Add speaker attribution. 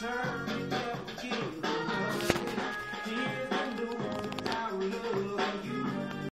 Speaker 1: Turn.